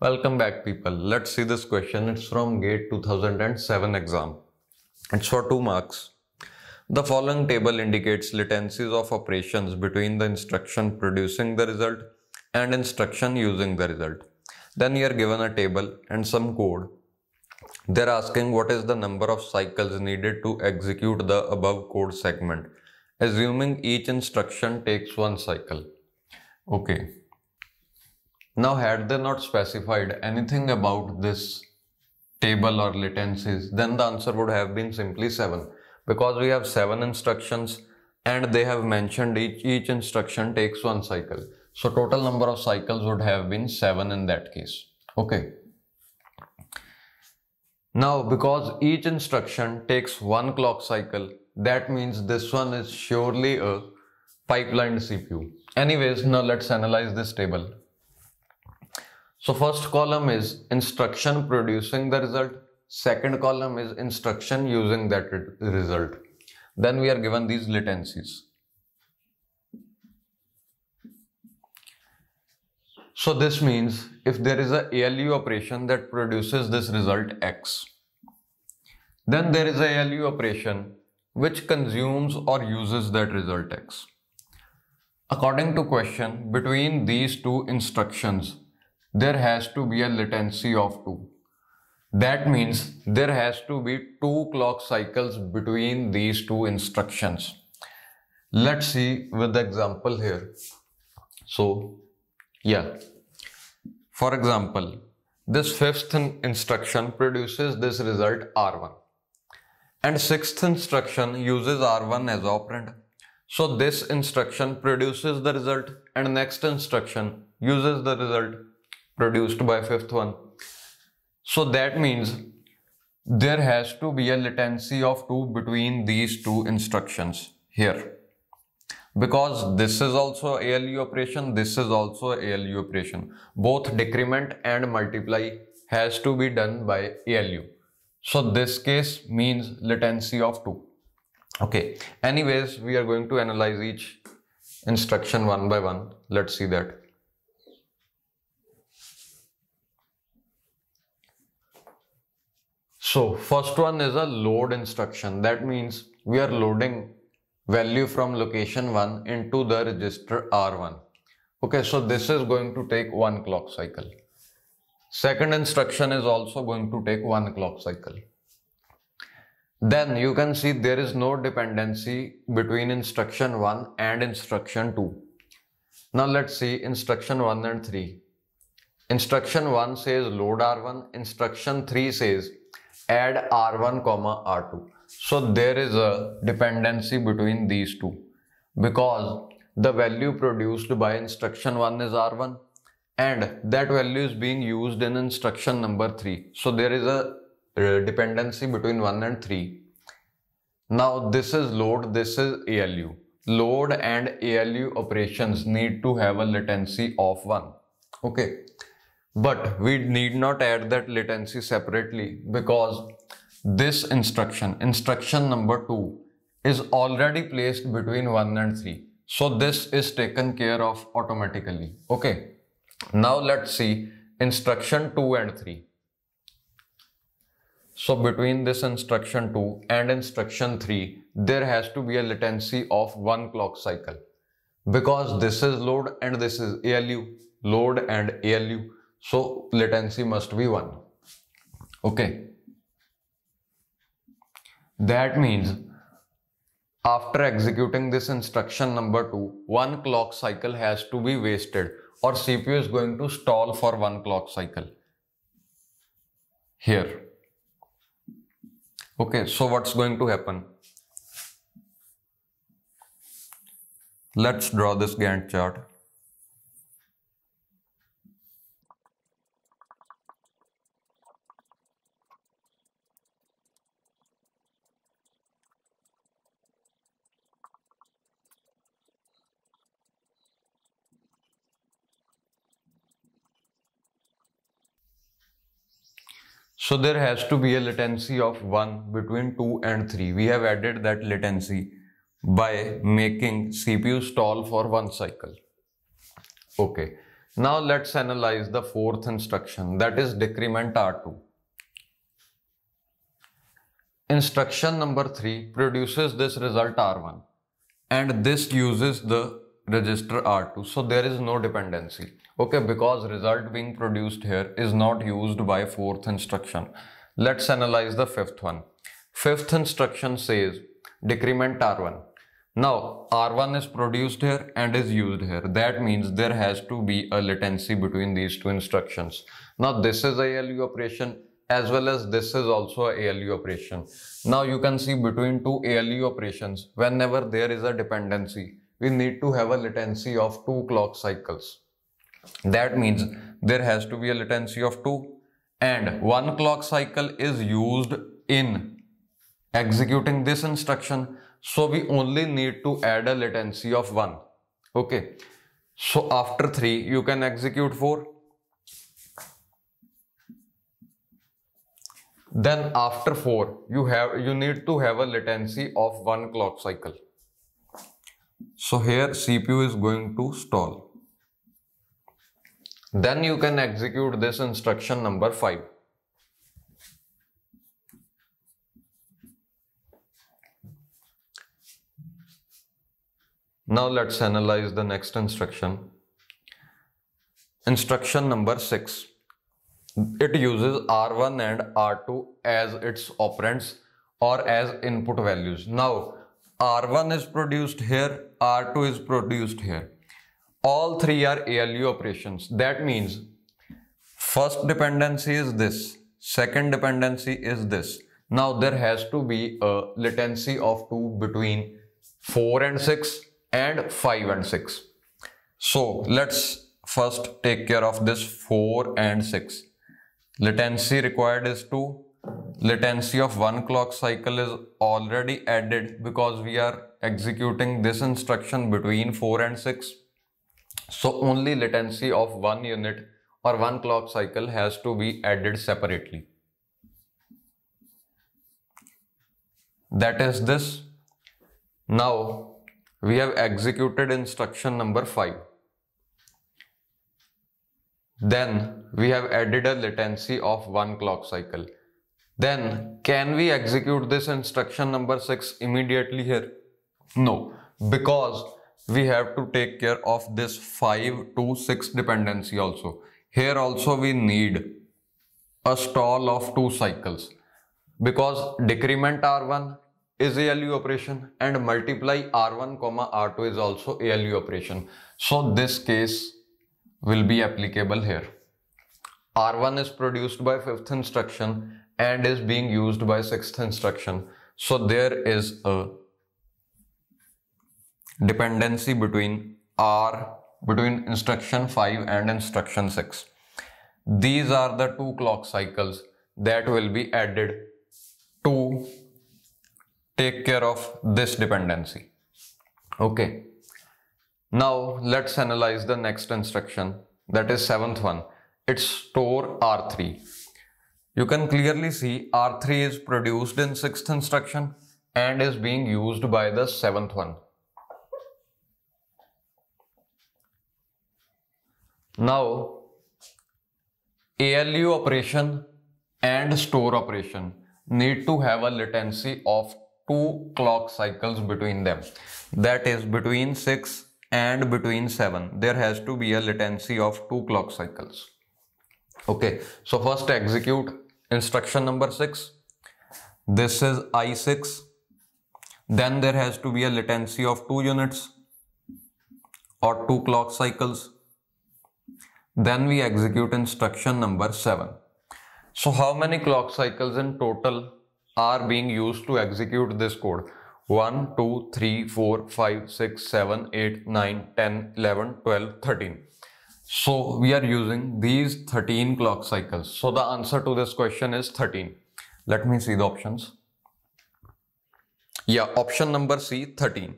Welcome back people. Let's see this question. It's from GATE 2007 exam. It's for 2 marks. The following table indicates latencies of operations between the instruction producing the result and instruction using the result. Then you are given a table and some code. They're asking what is the number of cycles needed to execute the above code segment, assuming each instruction takes one cycle. Okay. Now, had they not specified anything about this table or latencies, then the answer would have been simply 7 because we have 7 instructions and they have mentioned each, each instruction takes one cycle. So total number of cycles would have been 7 in that case. Okay. Now because each instruction takes one clock cycle, that means this one is surely a pipelined CPU. Anyways, now let's analyze this table. So first column is instruction producing the result. Second column is instruction using that result. Then we are given these latencies. So this means if there is a ALU operation that produces this result X, then there is a ALU operation which consumes or uses that result X. According to question, between these two instructions, there has to be a latency of 2. That means there has to be two clock cycles between these two instructions. Let's see with the example here. So, yeah. For example, this fifth instruction produces this result R1 and sixth instruction uses R1 as operand. So this instruction produces the result and next instruction uses the result produced by fifth one. So that means there has to be a latency of 2 between these two instructions here. Because this is also ALU operation, this is also ALU operation. Both decrement and multiply has to be done by ALU. So this case means latency of 2. Okay. Anyways, we are going to analyze each instruction one by one. Let's see that. So first one is a load instruction. That means we are loading value from location 1 into the register R1. Okay, so this is going to take one clock cycle. Second instruction is also going to take one clock cycle. Then you can see there is no dependency between instruction 1 and instruction 2. Now let's see instruction 1 and 3. Instruction 1 says load R1, instruction 3 says add R1 comma R2. So there is a dependency between these two because the value produced by instruction 1 is R1 and that value is being used in instruction number 3. So there is a uh, dependency between 1 and 3. Now this is load, this is ALU. Load and ALU operations need to have a latency of 1. Okay. But we need not add that latency separately because this instruction, instruction number 2 is already placed between 1 and 3. So this is taken care of automatically. Okay. Now let's see instruction 2 and 3. So between this instruction 2 and instruction 3, there has to be a latency of one clock cycle because this is load and this is ALU, load and ALU. So latency must be 1. Okay. That means after executing this instruction number 2, one clock cycle has to be wasted or CPU is going to stall for one clock cycle. Here. Okay, so what's going to happen? Let's draw this Gantt chart. So there has to be a latency of 1 between 2 and 3. We have added that latency by making CPU stall for one cycle. Okay. Now let's analyze the fourth instruction that is decrement R2. Instruction number 3 produces this result R1 and this uses the register R2 so there is no dependency okay because result being produced here is not used by fourth instruction let's analyze the fifth one fifth instruction says decrement R1 now R1 is produced here and is used here. That means there has to be a latency between these two instructions. Now this is a ALU operation as well as this is also a ALU operation. Now you can see between two ALU operations, whenever there is a dependency, we need to have a latency of two clock cycles. That means there has to be a latency of two and one clock cycle is used in executing this instruction so we only need to add a latency of 1. Okay. So after 3 you can execute 4. Then after 4 you have you need to have a latency of 1 clock cycle. So here CPU is going to stall. Then you can execute this instruction number 5. Now let's analyze the next instruction. Instruction number 6. It uses R1 and R2 as its operands or as input values. Now R1 is produced here, R2 is produced here. All three are ALU operations. That means first dependency is this, second dependency is this. Now there has to be a latency of 2 between 4 and 6 and 5 and 6. So let's first take care of this 4 and 6. Latency required is 2. Latency of one clock cycle is already added because we are executing this instruction between 4 and 6. So only latency of one unit or one clock cycle has to be added separately. That is this. Now we have executed instruction number 5. Then we have added a latency of one clock cycle. Then can we execute this instruction number 6 immediately here? No, because we have to take care of this 5 to 6 dependency also. Here also we need a stall of 2 cycles because decrement R1 is ALU operation and multiply R1 comma R2 is also ALU operation. So this case will be applicable here. R1 is produced by fifth instruction and is being used by sixth instruction. So there is a dependency between R between instruction 5 and instruction 6. These are the two clock cycles that will be added to take care of this dependency. Okay. Now let's analyze the next instruction that is seventh one. It's store R3. You can clearly see R3 is produced in sixth instruction and is being used by the seventh one. Now ALU operation and store operation need to have a latency of two clock cycles between them. That is between 6 and between 7 there has to be a latency of two clock cycles. Okay so first execute instruction number 6 this is i6 then there has to be a latency of 2 units or 2 clock cycles. Then we execute instruction number 7 so how many clock cycles in total are being used to execute this code? 1 2 3 4 5 6 7 8 9 10 11 12 13 so we are using these 13 clock cycles. So the answer to this question is 13 let me see the options. Yeah option number c 13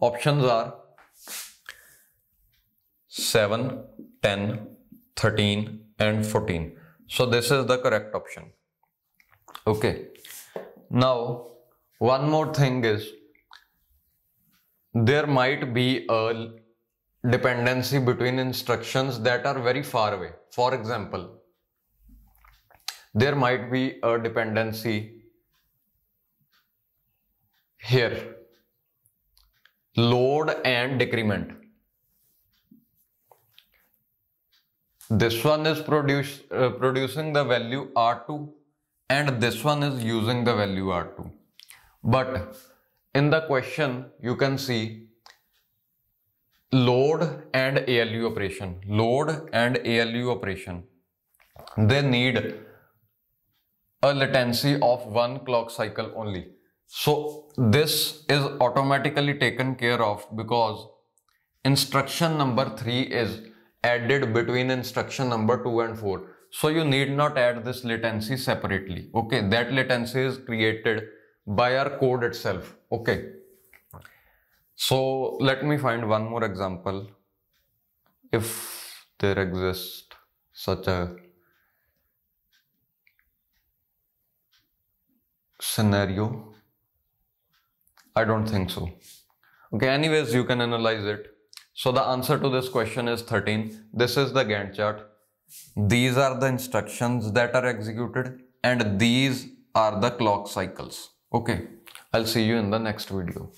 options are 7 10 13 and 14 so this is the correct option. Okay. Now, one more thing is there might be a dependency between instructions that are very far away. For example, there might be a dependency here. Load and decrement. This one is produce, uh, producing the value r2 and this one is using the value r2 but in the question you can see load and ALU operation load and ALU operation they need a latency of one clock cycle only so this is automatically taken care of because instruction number 3 is added between instruction number 2 and 4. So you need not add this latency separately. Okay, that latency is created by our code itself. Okay. So let me find one more example. If there exists such a scenario I don't think so. Okay, anyways, you can analyze it. So the answer to this question is 13. This is the Gantt chart. These are the instructions that are executed and these are the clock cycles. Okay, I'll see you in the next video.